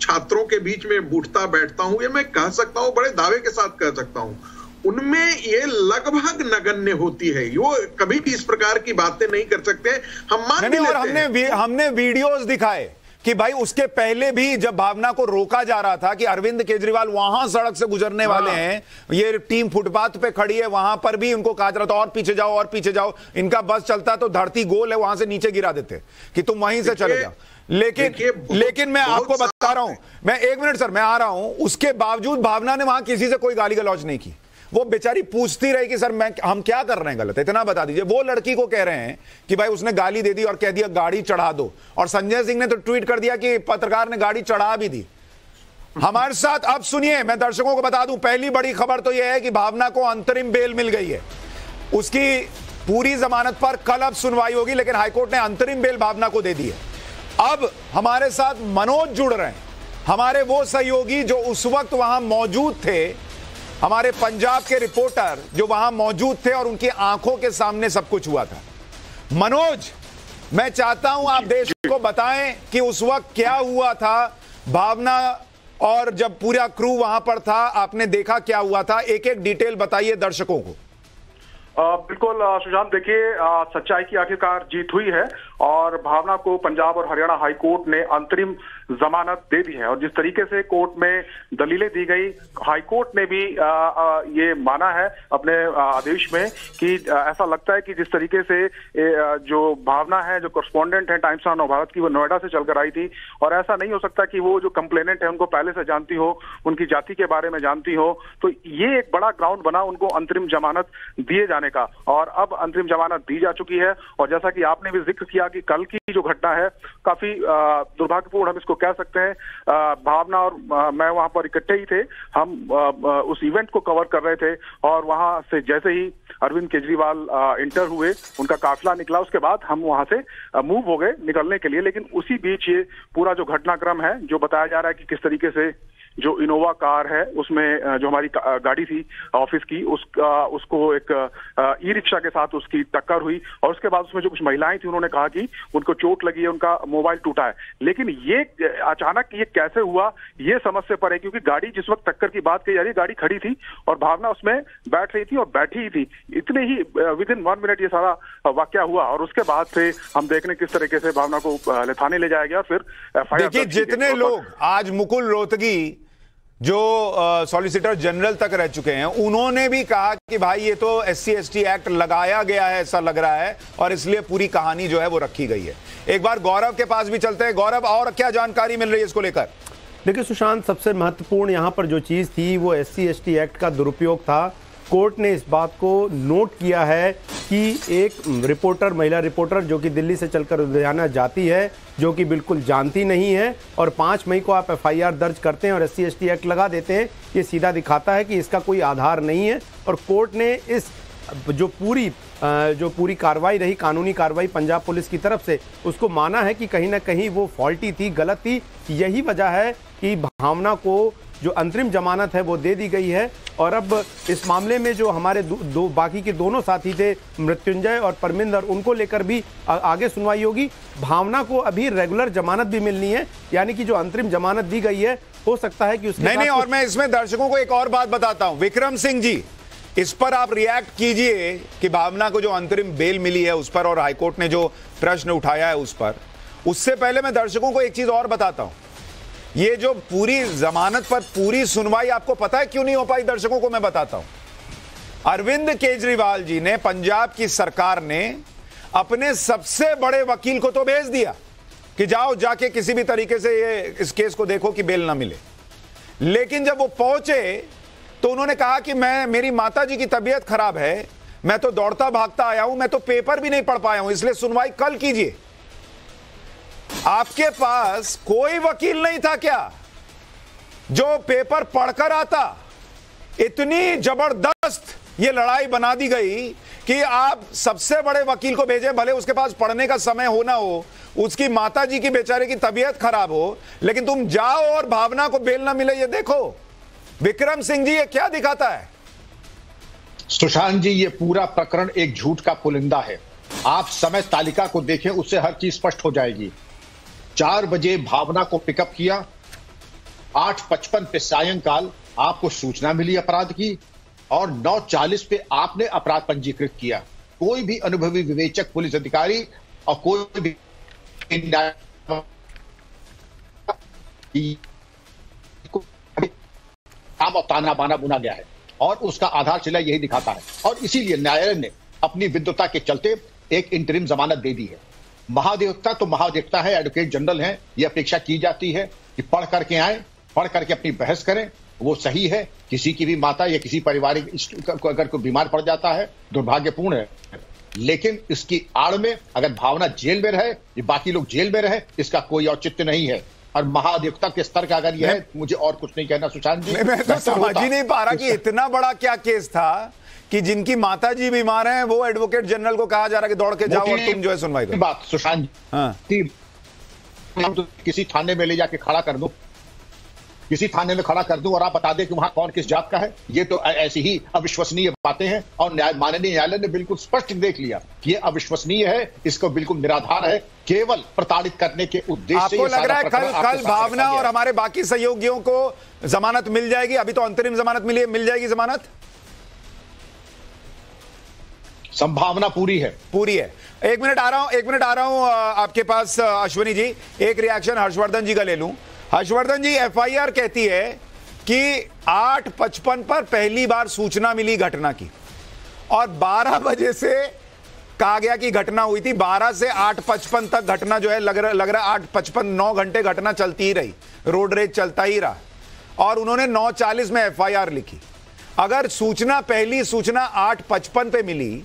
छात्रों के बीच में उठता बैठता हूँ ये मैं कह सकता हूँ बड़े दावे के साथ कह सकता हूँ। उनमें ये लगभग नगण्य होती है। वो कभी भी इस प्रकार की बातें नहीं कर सकते। हम मान नहीं, और हमने हमने वीडियोस दिखाए। कि भाई उसके पहले भी जब भावना को रोका जा रहा था कि अरविंद केजरीवाल वहाँ सड़क से गुजरने वाले हाँ। हैं ये टीम फुटपाथ पे खड़ी है वहाँ पर भी उनको कहा जा रहा था और पीछे जाओ और पीछे जाओ इनका बस चलता तो धरती गोल है वहाँ से नीचे गिरा देते कि तुम वहीं से चले जाओ। लेकिन लेकिन मैं आपको बता रहा हूँ। मैं एक मिनट सर मैं आ रहा हूँ उसके बावजूद भावना ने वहाँ किसी से कोई गाली गलौज नहीं की। वो बेचारी पूछती रही कि, सर, मैं हम क्या कर रहे हैं गलत? इतना बता दीजिए। वो लड़की को कह रहे हैं कि, भाई, उसने गाली दे दी और कह दिया, गाड़ी चढ़ा दो। और संजय सिंह ने तो ट्वीट कर दिया कि पत्रकार ने गाड़ी चढ़ा भी दी। हमारे साथ, अब सुनिए, मैं दर्शकों को बता दूँ, पहली बड़ी खबर तो यह है कि भावना को अंतरिम बेल मिल गई है। उसकी पूरी जमानत पर कल अब सुनवाई होगी, लेकिन हाईकोर्ट ने अंतरिम बेल भावना को दे दी है। अब हमारे साथ मनोज जुड़ रहे हैं। हमारे वो सहयोगी जो उस वक्त वहाँ मौजूद थे हमारे पंजाब के रिपोर्टर जो वहाँ मौजूद थे और उनकी आँखों के सामने सब कुछ हुआ था। मनोज, मैं चाहता हूँ आप देश को बताएँ कि उस वक्त क्या हुआ था, भावना और जब पूरा क्रू वहाँ पर था, आपने देखा क्या हुआ था? एक एक डिटेल बताइए दर्शकों को। बिल्कुल सुशांत, देखिए सच्चाई की आखिरकार जीत हुई है और भावना को पंजाब और हरियाणा हाईकोर्ट ने अंतरिम जमानत दे दी है। और जिस तरीके से कोर्ट में दलीलें दी गई हाई कोर्ट ने भी आ, आ, ये माना है अपने आदेश में कि ऐसा लगता है कि जिस तरीके से जो भावना है जो करस्पॉन्डेंट है टाइम्स ऑफ़ भारत की वो नोएडा से चलकर आई थी। और ऐसा नहीं हो सकता कि वो जो कंप्लेनेंट है उनको पहले से जानती हो उनकी जाति के बारे में जानती हो। तो ये एक बड़ा ग्राउंड बना उनको अंतरिम जमानत दिए जाने का। और अब अंतरिम जमानत दी जा चुकी है। और जैसा कि आपने भी ज़िक्र किया कि कल की जो घटना है काफ़ी दुर्भाग्यपूर्ण हम इसको कह सकते हैं भावना और मैं वहाँ पर इकट्ठे ही थे। हम उस इवेंट को कवर कर रहे थे और वहाँ से जैसे ही अरविंद केजरीवाल इंटर हुए, उनका काफिला निकला। उसके बाद हम वहाँ से मूव हो गए निकलने के लिए। लेकिन उसी बीच ये पूरा जो घटनाक्रम है, जो बताया जा रहा है कि किस तरीके से जो इनोवा कार है उसमें जो हमारी गाड़ी थी ऑफ़िस की उस उसको एक ई रिक्शा के साथ उसकी टक्कर हुई और उसके बाद उसमें जो कुछ महिलाएँ थी उन्होंने कहा कि उनको चोट लगी है उनका मोबाइल टूटा है। लेकिन ये अचानक ये कैसे हुआ ये समझ से है क्योंकि गाड़ी जिस वक्त टक्कर की बात कही जा रही गाड़ी खड़ी थी और भावना उसमें बैठ रही थी और बैठी ही थी। इतने ही विद इन वन मिनट ये सारा वाक्य हुआ और उसके बाद से हम देखने किस तरीके से भावना को थाने ले जाया गया फिर देखिए जितने लोग आज मुकुल रोहतगी जो सॉलिसिटर जनरल तक रह चुके हैं, उन्होंने भी कहा कि भाई ये तो S C S T act लगाया गया है, ऐसा लग रहा है, और इसलिए पूरी कहानी जो है वो रखी गई है। एक बार गौरव के पास भी चलते हैं। गौरव, और क्या जानकारी मिल रही है इसको लेकर? देखिए सुशांत, सबसे महत्वपूर्ण यहाँ पर जो चीज़ थी, वो एस सी एक्ट का दुरुपयोग था। कोर्ट ने इस बात को नोट किया है कि एक रिपोर्टर, महिला रिपोर्टर जो कि दिल्ली से चलकर लुधियाना जाती है, जो कि बिल्कुल जानती नहीं है और पाँच मई को आप एफआईआर दर्ज करते हैं और एस सी एक्ट लगा देते हैं, ये सीधा दिखाता है कि इसका कोई आधार नहीं है और कोर्ट ने इस जो पूरी जो पूरी कार्रवाई रही, कानूनी कार्रवाई पंजाब पुलिस की तरफ़ से, उसको माना है कि कहीं ना कहीं वो फॉल्टी थी, गलत थी। यही वजह है कि भावना को जो अंतरिम जमानत है वो दे दी गई है। और अब इस मामले में जो हमारे दो, दो बाकी के दोनों साथी थे मृत्युंजय और परमिंदर उनको लेकर भी आ, आगे सुनवाई होगी। भावना को अभी रेगुलर जमानत भी मिलनी है यानी कि जो अंतरिम जमानत दी गई है हो सकता है कि उसके नहीं नहीं और मैं इसमें दर्शकों को एक और बात बताता हूँ। विक्रम सिंह जी इस पर आप रिएक्ट कीजिए कि भावना को जो अंतरिम बेल मिली है उस पर और हाईकोर्ट ने जो प्रश्न उठाया है उस पर। उससे पहले मैं दर्शकों को एक चीज़ और बताता हूँ। ये जो पूरी जमानत पर पूरी सुनवाई आपको पता है क्यों नहीं हो पाई? दर्शकों को मैं बताता हूँ। अरविंद केजरीवाल जी ने, पंजाब की सरकार ने अपने सबसे बड़े वकील को तो भेज दिया कि जाओ, जाके किसी भी तरीके से ये इस केस को देखो कि बेल ना मिले। लेकिन जब वो पहुँचे तो उन्होंने कहा कि मैं, मेरी माता जी की तबीयत खराब है, मैं तो दौड़ता भागता आया हूँ, मैं तो पेपर भी नहीं पढ़ पाया हूँ, इसलिए सुनवाई कल कीजिए। आपके पास कोई वकील नहीं था क्या? जो पेपर पढ़कर आता। इतनी ज़बरदस्त ये लड़ाई बना दी गई कि आप सबसे बड़े वकील को भेजे, भले उसके पास पढ़ने का समय हो ना हो, उसकी माता जी की बेचारे की तबीयत खराब हो, लेकिन तुम जाओ और भावना को बेल ना मिले, ये देखो। विक्रम सिंह जी, ये क्या दिखाता है? सुशांत जी, ये पूरा प्रकरण एक झूठ का पुलिंदा है। आप समय तालिका को देखें, उससे हर चीज़ स्पष्ट हो जाएगी। चार बजे भावना को पिकअप किया। आठ पचपन पे सायंकाल आपको सूचना मिली अपराध की और नौ चालीस पे आपने अपराध पंजीकृत किया। कोई भी अनुभवी विवेचक, पुलिस अधिकारी और कोई भी ताना बाना बुना गया है और उसका आधार चिला यही दिखाता है। और इसीलिए न्यायालय ने अपनी विद्वता के चलते एक इंटरिम जमानत दे दी है। महाधिवक्ता तो महाधिवक्ता है एडवोकेट जनरल है यह अपेक्षा की जाती है कि पढ़ करके आए पढ़ करके अपनी बहस करें वो सही है किसी की भी माता या किसी पारिवारिक अगर कोई बीमार पड़ जाता है दुर्भाग्यपूर्ण है। लेकिन इसकी आड़ में अगर भावना जेल में रहे या बाकी लोग जेल में रहे इसका कोई औचित्य नहीं है। और महाधिवक्ता के स्तर का अगर यह है मुझे और कुछ नहीं कहना सुशांत जी। मैं तो समझ ही नहीं पा रहा कि इतना बड़ा क्या केस था? कि जिनकी माता जी बीमार हैं वो एडवोकेट जनरल को कहा जा रहा है कि दौड़ के जाओ और तुम जो है सुनवाई करो। बात सुशांत हाँ। तो किसी थाने में ले जाके खड़ा कर दो। किसी थाने में खड़ा कर दूँ और आप बता दें कि वहाँ कौन किस जात का है। ये तो ऐसी ही अविश्वसनीय बातें हैं और न्याय माननीय न्यायालय ने बिल्कुल स्पष्ट देख लिया कि ये अविश्वसनीय है इसको बिल्कुल निराधार है केवल प्रताड़ित करने के उद्देश्य आपको लग रहा है कल कल भावना और हमारे बाकी सहयोगियों को जमानत मिल जाएगी? अभी तो अंतरिम जमानत मिली मिल जाएगी जमानत? संभावना पूरी है। पूरी है। एक मिनट आ रहा हूँ, एक मिनट आ रहा हूँ आपके पास अश्वनी जी। एक रिएक्शन हर्षवर्धन जी का ले लूँ। हर्षवर्धन जी, एफआईआर कहती है कि आठ पचपन पर पहली बार सूचना मिली घटना की। और 12 बजे से कहा गया कि घटना हुई थी। 12 से आठ पचपन तक घटना जो है, लग रहा लग रहा आठ पचपन नौ घंटे घटना चलती ही रही। रोड रेज चलता ही रहा। और उन्होंने नौ चालीस में एफआईआर लिखी। अगर सूचना, पहली सूचना आठ पचपन पे मिली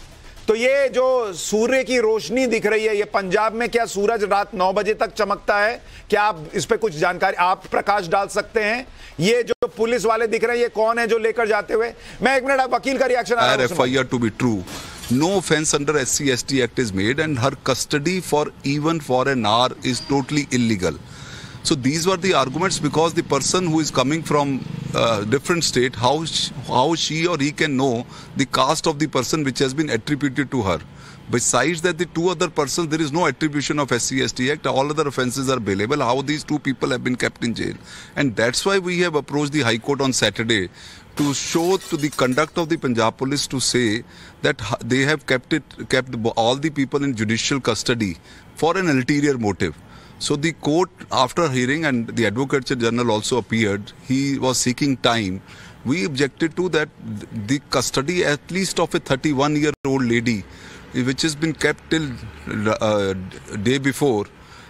तो ये जो सूर्य की रोशनी दिख रही है ये पंजाब में क्या सूरज रात नौ बजे तक चमकता है? क्या आप इस पर कुछ जानकारी आप प्रकाश डाल सकते हैं? ये जो पुलिस वाले दिख रहे हैं ये कौन है जो लेकर जाते हुए? मैं एक मिनट आप वकील का reaction FIR to be true be true no offense under SC Act is made and her custody for even for an hour is totally illegal. So these were the arguments because the person who is coming from uh, different state, how she, how she or he can know the caste of the person which has been attributed to her. Besides that, the two other persons, there is no attribution of SC Act. All other offences are bailable. How these two people have been kept in jail. And that's why we have approached the High Court on Saturday to show to the conduct of the Punjab police to say that they have kept it, kept all the people in judicial custody for an ulterior motive. So the court, after hearing, and the Advocate General also appeared, he was seeking time. We objected to that the custody at least of a 31-year-old lady, which has been kept till uh, day before,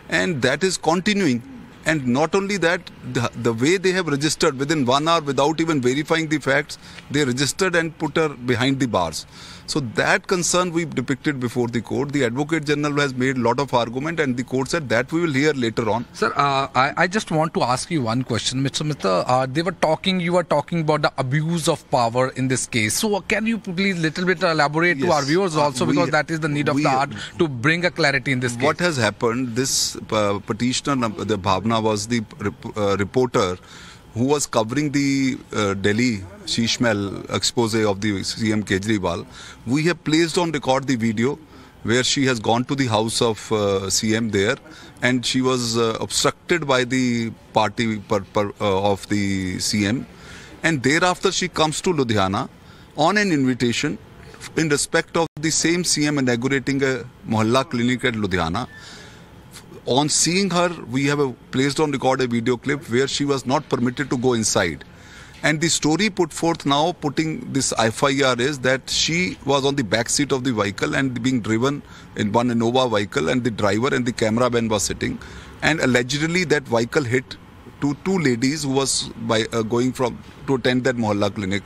and that is continuing. And not only that, the, the, way they have registered within one hour without even verifying the facts, they registered and put her behind the bars. So that concern we depicted before the court. The Advocate General has made a lot of argument and the court said that we will hear later on. Sir, uh, I, I, just want to ask you one question. Mr. Mr. Uh, they were talking, you were talking about the abuse of power in this case. So uh, can you please little bit elaborate yes. to our viewers also we, because that is the need of we, the art to bring a clarity in this case. What has happened, this uh, petitioner, the Bhavna was the uh, reporter who was covering the uh, Delhi Shishmel expose of the CM Kejriwal, we have placed on record the video where she has gone to the house of uh, CM there and she was uh, obstructed by the party per, per, uh, of the CM and thereafter she comes to Ludhiana on an invitation in respect of the same CM inaugurating a Mohalla clinic at Ludhiana on seeing her, we have a, placed on record a video clip where she was not permitted to go inside. And the story put forth now, putting this FIR is that she was on the back seat of the vehicle and being driven in one Innova vehicle, and the driver and the cameraman was sitting. And allegedly, that vehicle hit two two ladies who was by uh, going from to attend that Mohalla clinic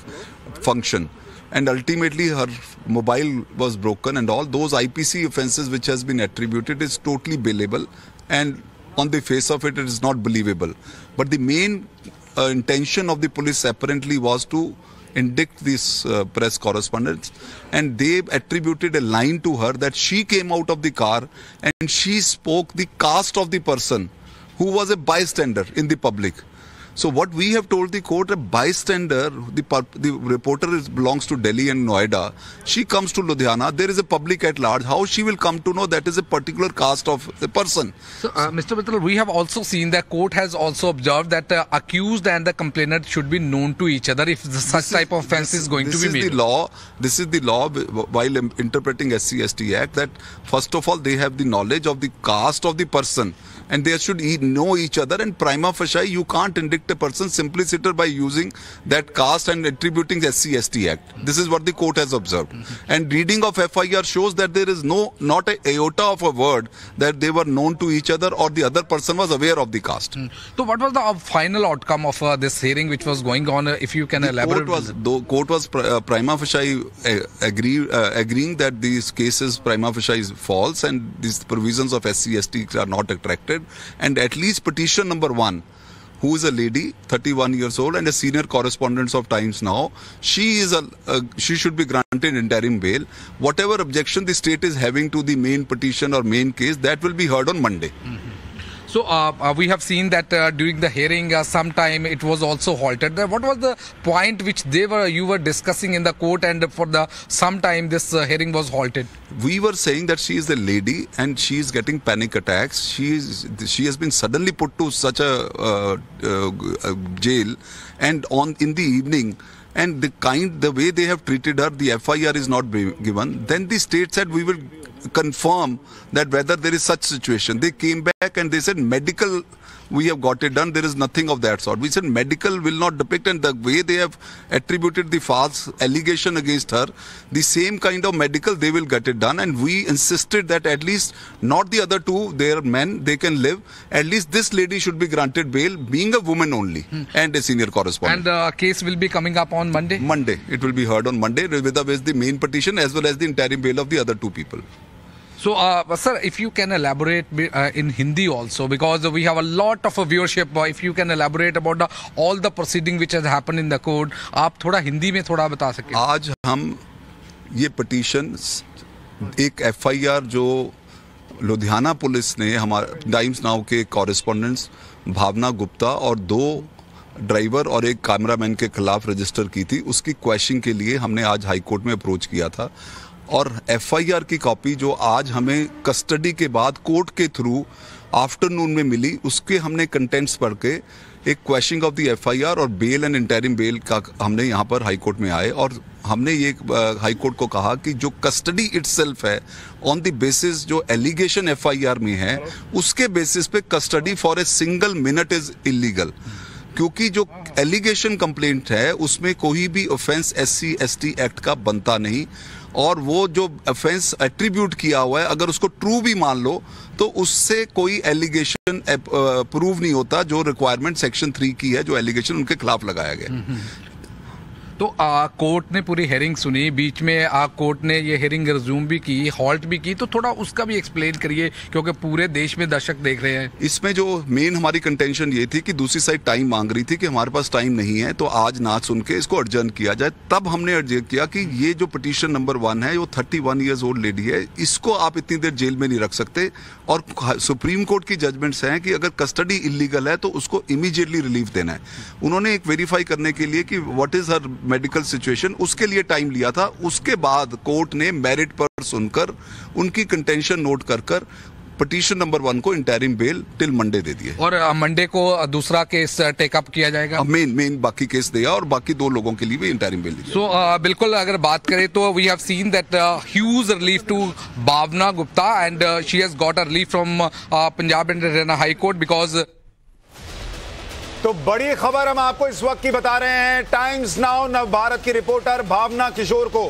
function and ultimately her mobile was broken and all those IPC offences which has been attributed is totally bailable and on the face of it, it is not believable. But the main uh, intention of the police apparently was to indict this uh, press correspondence and they attributed a line to her that she came out of the car and she spoke the caste of the person who was a bystander in the public. So what we have told the court, a bystander, the the reporter is, belongs to Delhi and Noida. She comes to Ludhiana. There is a public at large. How she will come to know that is a particular caste of a person? So, uh, Mr. Mittal, we have also seen that court has also observed that the accused and the complainant should be known to each other if such type of offence is going to be made. This is the law. This is the law while interpreting SCST Act that first of all they have the knowledge of the caste of the person and they should know each other and prima facie you can't indict a person simply sitter by using that caste and attributing SC ST Act. This is what the court has observed. And reading of FIR shows that there is no not a iota of a word that they were known to each other or the other person was aware of the caste. So what was the uh, final outcome of uh, this hearing which was going on uh, if you can the elaborate? Court was, the court was pr uh, prima facie uh, agree, uh, agreeing that these cases prima facie is false and these provisions of SC ST are not attracted and at least petition number one who is a lady 31 years old and a senior correspondent of times now. She is a, she should be granted interim bail. Whatever objection the state is having to the main petition or main case that will be heard on monday. Mm -hmm. So uh, uh, we have seen that uh, during the hearing, sometime it was also halted. What was the point which they were you were discussing in the court, and for the some time this hearing was halted? We were saying that she is a lady and she is getting panic attacks. She is she has been suddenly put to such a, a jail, and on in the evening and the kind the way they have treated her the fir is not given then the state said we will confirm that whether there is such situation. They came back and they said medical we have got it done. There is nothing of that sort. We said medical will not depict and the way they have attributed the false allegation against her, the same kind of medical they will get it done. And we insisted that at least not the other two, they are men, they can live. At least this lady should be granted bail, being a woman only hmm. and a senior correspondent. And the uh, case will be coming up on Monday? Monday. It will be heard on Monday with the main petition as well as the interim bail of the other two people. So, uh, sir, if you can elaborate uh, in Hindi also, because we have a lot of viewership. Uh, if you can elaborate about the, all the proceeding which has happened in the court, आप थोड़ा हिंदी में थोड़ा बता सकें आज हम ये पटिशन एक एफआईआर जो लुधियाना पुलिस ने हमारे टाइम्स नाउ के कॉरेस्पॉन्डेंट्स भावना गुप्ता और दो ड्राइवर और एक कैमरामैन के खिलाफ रजिस्टर की थी उसकी क्वेश्चन के लिए हमने आज हाई कोर्ट में अप्रोच किया था और एफआईआर की कॉपी जो आज हमें कस्टडी के बाद कोर्ट के थ्रू आफ्टरनून में मिली, उसके हमने कंटेंट्स पढ़ के एक क्वेश्चन ऑफ़ द एफआईआर और बेल एंड इंटरिम बेल का हमने यहाँ पर हाई कोर्ट में आए और हमने ये हाई कोर्ट को कहा कि जो कस्टडी इट्सल्फ है ऑन द बेसिस जो एलिगेशन एफआईआर में है, उसके बेसिस पे custody for a single minute is illegal क्योंकि जो एलिगेशन कंप्लेंट है, उसमें कोई भी offence SC C S T एक्ट का बनता नहीं। और वो जो ऑफेंस एट्रीब्यूट किया हुआ है, अगर उसको ट्रू भी मान लो तो उससे कोई एलिगेशन प्रूव नहीं होता जो रिक्वायरमेंट सेक्शन थ्री की है, जो एलिगेशन उनके खिलाफ लगाया गया। तो आ, कोर्ट ने पूरी हेयरिंग सुनी बीच में आ, कोर्ट ने ये हेयरिंग रिज्यूम भी की हॉल्ट भी की तो थोड़ा उसका भी एक्सप्लेन करिए क्योंकि पूरे देश में दर्शक देख रहे हैं। इसमें जो मेन हमारी कंटेंशन ये थी कि दूसरी साइड टाइम मांग रही थी कि हमारे पास टाइम नहीं है तो आज ना सुन के इसको अर्जन किया जाए। तब हमने अर्जन किया कि ये जो पटिशन नंबर वन है वो थर्टी वन ओल्ड लेडी है इसको आप इतनी देर जेल में नहीं रख सकते। और सुप्रीम कोर्ट की जजमेंट्स हैं कि अगर कस्टडी इलीगल है तो उसको इमीजिएटली रिलीफ देना है। उन्होंने एक वेरीफाई करने के लिए कि what is her medical situation उसके लिए टाइम लिया था। उसके बाद कोर्ट ने मेरिट पर सुनकर उनकी कंटेंशन नोट कर कर पटिशन नंबर वन को इंटरिम बेल टिल मंडे दे दिए। और मंडे को दूसरा केस टेकअप किया जाएगा? मेन मेन बाकी केस दिया और बाकी दो लोगों के लिए भी इंटरिम बेल सो so, बिल्कुल अगर बात करें तो we have seen that huge relief to Bhavna Gupta and she has got a relief from Punjab and Haryana high court because तो बड़ी खबर हम आपको इस वक्त की बता रहे हैं। टाइम्स नाउ नव भारत की रिपोर्टर भावना किशोर को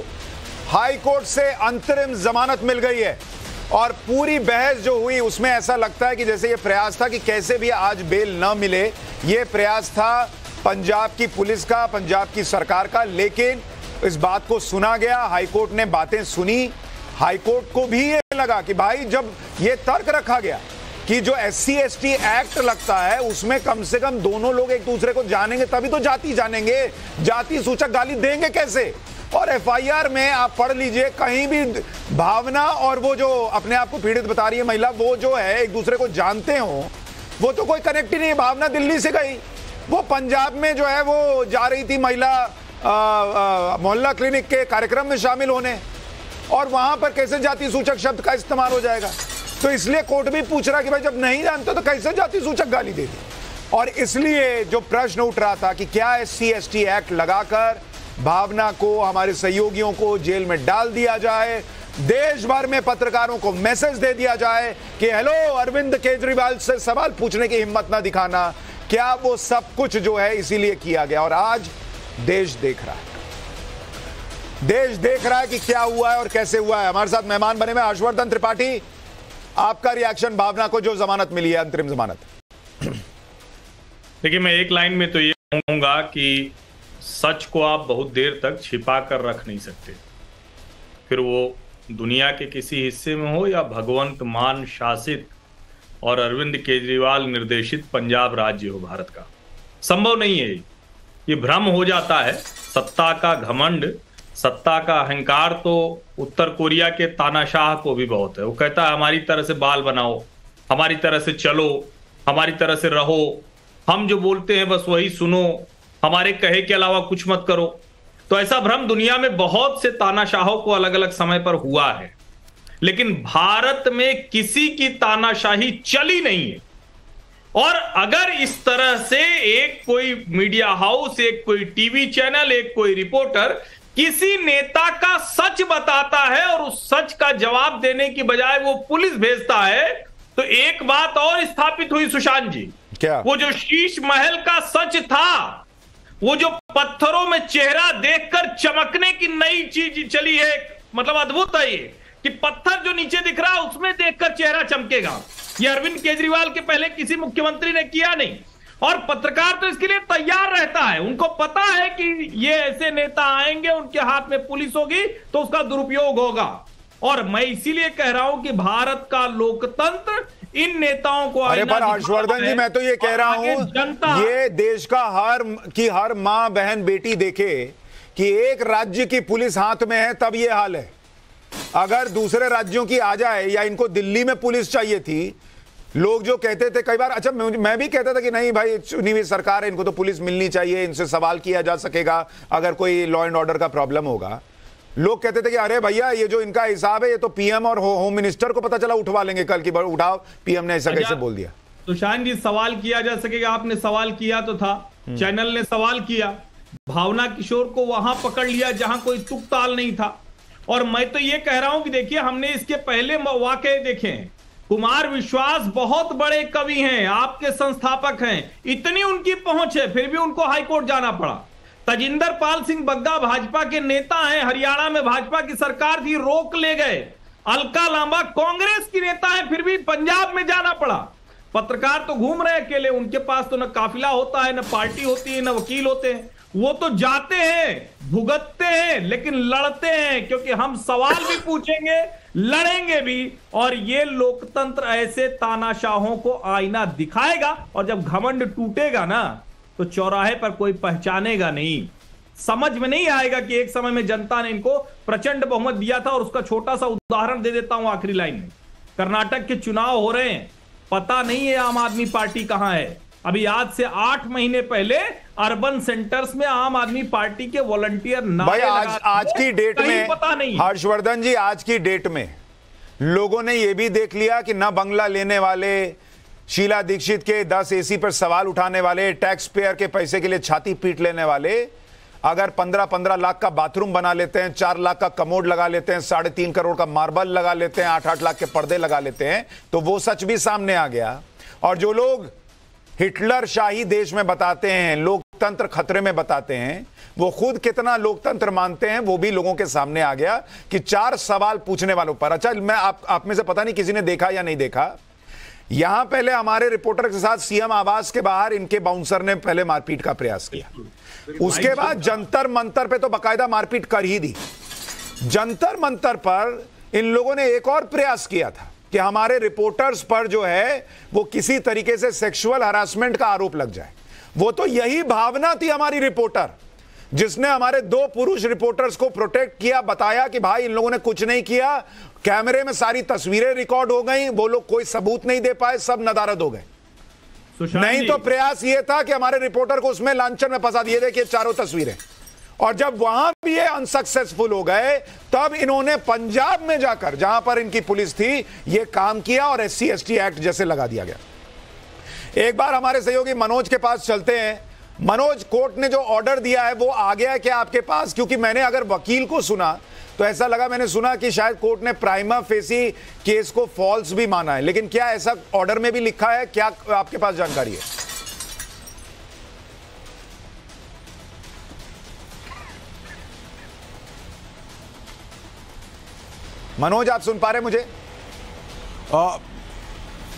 हाई कोर्ट से अंतरिम जमानत मिल गई है और पूरी बहस जो हुई, उसमें ऐसा लगता है कि जैसे ये प्रयास था कि कैसे भी आज बेल न मिले, ये प्रयास था पंजाब की पुलिस का, पंजाब की सरकार का, लेकिन इस बात को सुना गया, हाईकोर्ट ने बातें सुनी, हाईकोर्ट को भी ये लगा कि भाई जब ये तर्क रखा गया कि जो S C S T act लगता है, उसमें कम से कम दोनों लोग एक दूसरे को जानेंगे, तभी तो जाति जानेंगे। जाति सूचक गाली देंगे कैसे? और एफआईआर में आप पढ़ लीजिए, कहीं भी भावना और वो जो अपने आप को पीड़ित बता रही है महिला, वो जो है, एक दूसरे को जानते हो, वो तो कोई कनेक्ट ही नहीं भावना दिल्ली से गई। वो पंजाब में जो है, वो जा रही थी महिला मोहल्ला क्लिनिक के कार्यक्रम में शामिल होने। और वहाँ पर कैसे जाति सूचक शब्द का इस्तेमाल हो जाएगा? तो इसलिए कोर्ट भी पूछ रहा कि भाई जब नहीं जानते तो कैसे जाति सूचक गाली दे दी? और इसलिए जो प्रश्न उठ रहा था कि क्या एस सी एक्ट लगाकर भावना को, हमारे सहयोगियों को जेल में डाल दिया जाए? देश भर में पत्रकारों को मैसेज दे दिया जाए कि, हेलो, अरविंद केजरीवाल से सवाल पूछने की हिम्मत ना दिखाना। क्या वो सब कुछ जो है इसीलिए किया गया? और आज देश देख रहा है। देश देख रहा है कि क्या हुआ है और कैसे हुआ है। हमारे साथ मेहमान बने हुए हर्षवर्धन त्रिपाठी। आपका रिएक्शन भावना को जो जमानत मिली है, अंतरिम जमानत? देखिए, मैं एक लाइन में तो ये कहूँगा कि सच को आप बहुत देर तक छिपा कर रख नहीं सकते। फिर वो दुनिया के किसी हिस्से में हो या भगवंत मान शासित और अरविंद केजरीवाल निर्देशित पंजाब राज्य हो भारत का। संभव नहीं है ये भ्रम हो जाता है, सत्ता का घमंड सत्ता का अहंकार तो उत्तर कोरिया के तानाशाह को भी बहुत है। वो कहता है, हमारी तरह से बाल बनाओ, हमारी तरह से चलो, हमारी तरह से रहो। हम जो बोलते हैं, बस वही सुनो। हमारे कहे के अलावा कुछ मत करो। तो ऐसा भ्रम दुनिया में बहुत से तानाशाहों को अलग अलग समय पर हुआ है। लेकिन भारत में किसी की तानाशाही चली नहीं है। और अगर इस तरह से एक कोई मीडिया हाउस, एक कोई टीवी चैनल, एक कोई रिपोर्टर किसी नेता का सच बताता है और उस सच का जवाब देने की बजाय वो पुलिस भेजता है तो एक बात और स्थापित हुई सुशांत जी। क्या? वो जो शीश महल का सच था वो जो पत्थरों में चेहरा देखकर चमकने की नई चीज़ चली है मतलब अद्भुत है ये कि पत्थर जो नीचे दिख रहा है उसमें देखकर चेहरा चमकेगा। ये अरविंद केजरीवाल के पहले किसी मुख्यमंत्री ने किया नहीं। और पत्रकार तो इसके लिए तैयार रहता है। उनको पता है कि ये ऐसे नेता आएँगे उनके हाथ में पुलिस होगी तो उसका दुरुपयोग होगा। और मैं इसीलिए कह रहा हूँ कि भारत का लोकतंत्र इन नेताओं को अरे पर हर्षवर्धन जी मैं तो ये कह रहा हूँ जनता ये देश का हर की हर माँ बहन बेटी देखे कि एक राज्य की पुलिस हाथ में है तब ये हाल है। अगर दूसरे राज्यों की आ जाए या इनको दिल्ली में पुलिस चाहिए थी लोग जो कहते थे कई बार अच्छा मैं भी कहता था कि नहीं भाई चुनी हुई सरकार है इनको तो पुलिस मिलनी चाहिए इनसे सवाल किया जा सकेगा अगर कोई लॉ एंड ऑर्डर का प्रॉब्लम होगा। लोग कहते थे कि अरे भैया ये जो इनका हिसाब है ये तो पीएम और हो, होम मिनिस्टर को पता चला उठवा लेंगे कल की बार उठाओ पीएम ने ऐसा कैसे बोल दिया? सुशांत जी सवाल किया जा सकेगा आपने सवाल किया तो था हम्म। चैनल ने सवाल किया भावना किशोर को वहाँ पकड़ लिया जहाँ कोई तुक ताल नहीं था। और मैं तो ये कह रहा हूँ कि देखिए हमने इसके पहले वाकई देखे हैं। कुमार विश्वास बहुत बड़े कवि हैं, आपके संस्थापक हैं। इतनी उनकी पहुँच है, फिर भी उनको हाईकोर्ट जाना पड़ा। तजिंदर पाल सिंह बग्गा भाजपा के नेता हैं, हरियाणा में भाजपा की सरकार थी, रोक ले गए। अलका लांबा कांग्रेस की नेता है, फिर भी पंजाब में जाना पड़ा। पत्रकार तो घूम रहे अकेले, उनके पास तो न काफिला होता है, न पार्टी होती है, न वकील होते हैं। वो तो जाते हैं, भुगतते हैं, लेकिन लड़ते हैं, क्योंकि हम सवाल भी पूछेंगे लड़ेंगे भी और ये लोकतंत्र ऐसे तानाशाहों को आईना दिखाएगा और जब घमंड टूटेगा ना तो चौराहे पर कोई पहचानेगा नहीं। समझ में नहीं आएगा कि एक समय में जनता ने इनको प्रचंड बहुमत दिया था और उसका छोटा सा उदाहरण दे देता हूँ आखिरी लाइन में। कर्नाटक के चुनाव हो रहे हैं, पता नहीं है आम आदमी पार्टी कहाँ है। अभी आज से आठ महीने पहले अर्बन सेंटर्स में आम आदमी पार्टी के वॉलंटियर भाई आज आज की डेट में पता नहीं। हर्षवर्धन जी आज की डेट में लोगों ने यह भी देख लिया कि न बंगला लेने वाले शीला दीक्षित के दस एसी पर सवाल उठाने वाले टैक्स पेयर के पैसे के लिए छाती पीट लेने वाले अगर पंद्रह पंद्रह लाख का बाथरूम बना लेते हैं चार लाख का कमोड लगा लेते हैं साढ़े तीन करोड़ का मार्बल लगा लेते हैं आठ आठ लाख के पर्दे लगा लेते हैं तो वो सच भी सामने आ गया। और जो लोग हिटलर शाही देश में बताते हैं लोकतंत्र खतरे में बताते हैं। वो खुद कितना लोकतंत्र मानते हैं वो भी लोगों के सामने आ गया कि चार सवाल पूछने वालों पर। अच्छा मैं आप आप में से पता नहीं किसी ने देखा या नहीं देखा। यहाँ पहले हमारे रिपोर्टर के साथ सीएम आवास के बाहर इनके बाउंसर ने पहले मारपीट का प्रयास किया। उसके बाद जंतर मंतर पे तो बकायदा मारपीट कर ही दी। जंतर मंतर पर इन लोगों ने एक और प्रयास किया था। कि हमारे रिपोर्टर्स पर जो है वो किसी तरीके से सेक्सुअल हरासमेंट का आरोप लग जाए। वो तो यही भावना थी हमारी रिपोर्टर जिसने हमारे दो पुरुष रिपोर्टर्स को प्रोटेक्ट किया बताया कि भाई इन लोगों ने कुछ नहीं किया। कैमरे में सारी तस्वीरें रिकॉर्ड हो गई वो लोग कोई सबूत नहीं दे पाए सब नदारद हो गए। नहीं तो प्रयास ये था कि हमारे रिपोर्टर को उसमें लांछन में फंसा दिए देखिए चारों तस्वीरें। और जब वहाँ भी ये अनसक्सेसफुल हो गए, तब इन्होंने पंजाब में जाकर, जहाँ पर इनकी पुलिस थी, ये काम किया और एस सी एक्ट जैसे लगा दिया गया। एक बार हमारे सहयोगी मनोज के पास चलते हैं। मनोज, कोर्ट ने जो ऑर्डर दिया है, वो आ गया है क्या आपके पास? क्योंकि मैंने अगर वकील को सुना तो ऐसा लगा मैंने सुना कि शायद कोर्ट ने प्राइमा फेसी केस को फॉल्स भी माना है। लेकिन क्या ऐसा ऑर्डर में भी लिखा है? क्या आपके पास जानकारी है? मनोज आप सुन पा रहे मुझे?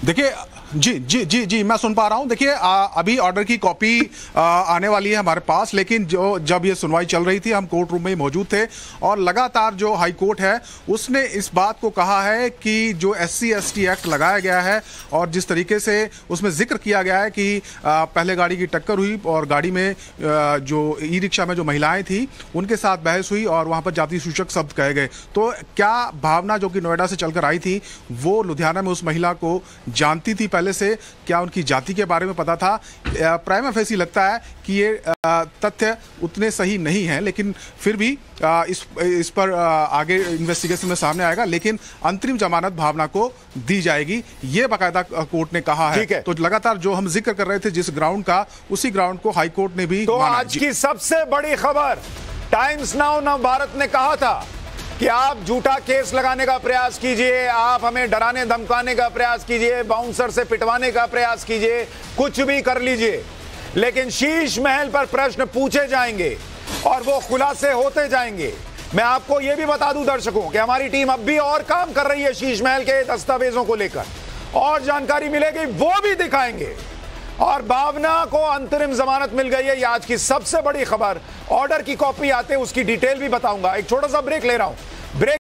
देखिए जी जी जी जी, मैं सुन पा रहा हूँ। देखिए अभी ऑर्डर की कॉपी आने वाली है हमारे पास, लेकिन जो, जब ये सुनवाई चल रही थी, हम कोर्ट रूम में मौजूद थे, और लगातार जो हाई कोर्ट है, उसने इस बात को कहा है कि जो एस सी एक्ट लगाया गया है, और जिस तरीके से उसमें ज़िक्र किया गया है कि पहले गाड़ी की टक्कर हुई, और गाड़ी में जो ई रिक्शा में जो महिलाएँ थी, उनके साथ बहस हुई, और वहाँ पर जाति सूचक शब्द कहे गए। तो क्या भावना जो कि नोएडा से चलकर आई थी, वो लुधियाना में उस महिला को जानती थी पहले? पहले से क्या उनकी जाति के बारे में पता था? प्राइम ऐसी लगता है कि ये तथ्य उतने सही नहीं है लेकिन फिर भी इस इस पर आगे इन्वेस्टिगेशन में सामने आएगा लेकिन अंतरिम जमानत भावना को दी जाएगी। ये बाकायदा कोर्ट ने कहा है, है। तो लगातार जो हम ज़िक्र कर रहे थे जिस ग्राउंड का उसी ग्राउंड को हाईकोर्ट ने भी तो आज की सबसे बड़ी खबर टाइम्स नाउ नव भारत ने कहा था कि आप झूठा केस लगाने का प्रयास कीजिए, आप हमें डराने, धमकाने का प्रयास कीजिए, बाउंसर से पिटवाने का प्रयास कीजिए, कुछ भी कर लीजिए। लेकिन शीश महल पर प्रश्न पूछे जाएँगे और वो खुलासे होते जाएँगे। मैं आपको यह भी बता दूँ दर्शकों कि हमारी टीम अब भी और काम कर रही है शीश महल के दस्तावेजों को लेकर। और जानकारी मिलेगी, वो भी दिखाएँगे। और भावना को अंतरिम जमानत मिल गई है। आज की सबसे बड़ी खबर। ऑर्डर की कॉपी आते उसकी डिटेल भी बताऊँगा। एक छोटा सा ब्रेक ले रहा हूँ। ब्रेक